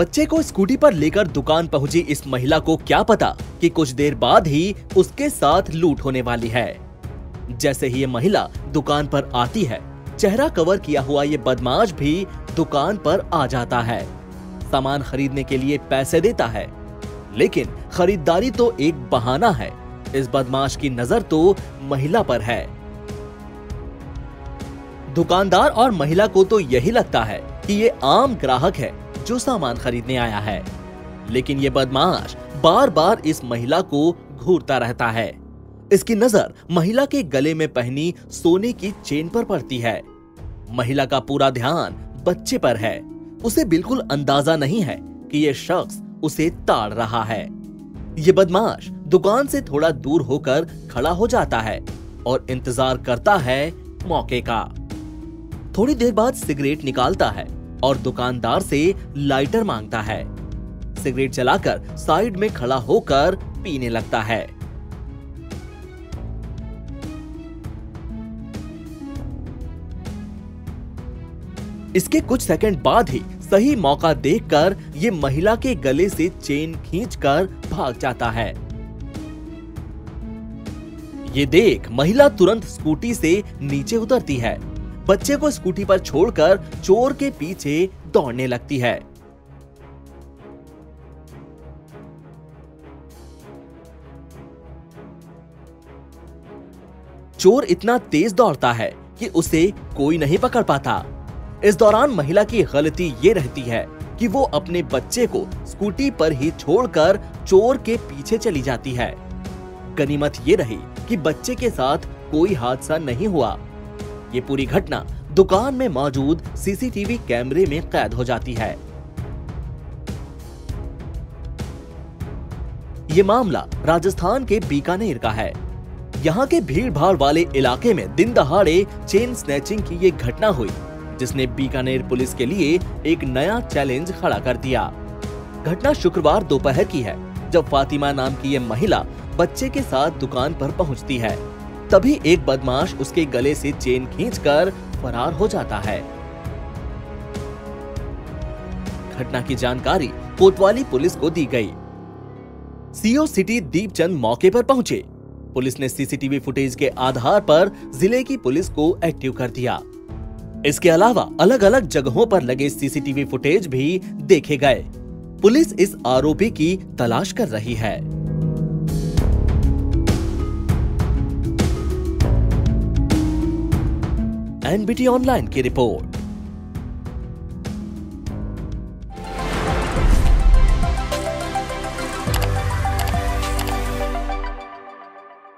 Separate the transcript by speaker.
Speaker 1: बच्चे को स्कूटी पर लेकर दुकान पहुँची इस महिला को क्या पता कि कुछ देर बाद ही उसके साथ लूट होने वाली है। जैसे ही ये महिला दुकान पर आती है, चेहरा कवर किया हुआ ये बदमाश भी दुकान पर आ जाता है। सामान खरीदने के लिए पैसे देता है, लेकिन खरीदारी तो एक बहाना है। इस बदमाश की नज़र तो महिला पर है। दुकानदार और महिला को तो यही लगता है कि ये आम ग्राहक है। जो सामान खरीदने आया है। लेकिन ये बदमाश बार बार इस महिला को घूरता रहता है। इसकी नज़र महिला के गले में पहनी सोने की चेन पर पड़ती है। महिला का पूरा ध्यान बच्चे पर है। उसे बिल्कुल अंदाज़ा नहीं है कि ये शख्स उसे ताड़ रहा है। ये बदमाश दुकान से थोड़ा दूर होकर खड़ा हो जाता है और इंतज़ार करता है मौके का। थोड़ी देर बाद सिगरेट निकालता है। और दुकानदार से लाइटर माँगता है। सिगरेट जलाकर साइड में खड़ा होकर पीने लगता है। इसके कुछ सेकंड बाद ही सही मौका देखकर ये महिला के गले से चेन खींचकर भाग जाता है। ये देख महिला तुरंत स्कूटी से नीचे उतरती है। बच्चे को स्कूटी पर छोड़कर चोर के पीछे दौड़ने लगती है। चोर इतना तेज दौड़ता है कि उसे कोई नहीं पकड़ पाता। इस दौरान महिला की गलती ये रहती है कि वो अपने बच्चे को स्कूटी पर ही छोड़कर चोर के पीछे चली जाती है। गनीमत ये रही कि बच्चे के साथ कोई हादसा नहीं हुआ। ये पूरी घटना दुकान में मौजूद सीसीटीवी कैमरे में कैद हो जाती है। ये मामला राजस्थान के बीकानेर का है। यहाँ के भीड़ भाड़ वाले इलाके में दिन दहाड़े चेन स्नैचिंग की ये घटना हुई, जिसने बीकानेर पुलिस के लिए एक नया चैलेंज खड़ा कर दिया। घटना शुक्रवार दोपहर की है, जब फातिमा नाम की ये महिला बच्चे के साथ दुकान पर पहुँचती है। तभी एक बदमाश उसके गले से चेन खींचकर फरार हो जाता है। घटना की जानकारी कोतवाली पुलिस को दी गई। सीओ सिटी दीपचंद मौके पर पहुँचे। पुलिस ने सीसीटीवी फुटेज के आधार पर ज़िले की पुलिस को एक्टिव कर दिया। इसके अलावा अलग अलग जगहों पर लगे सीसीटीवी फुटेज भी देखे गए। पुलिस इस आरोपी की तलाश कर रही है। एनबीटी ऑनलाइन की रिपोर्ट।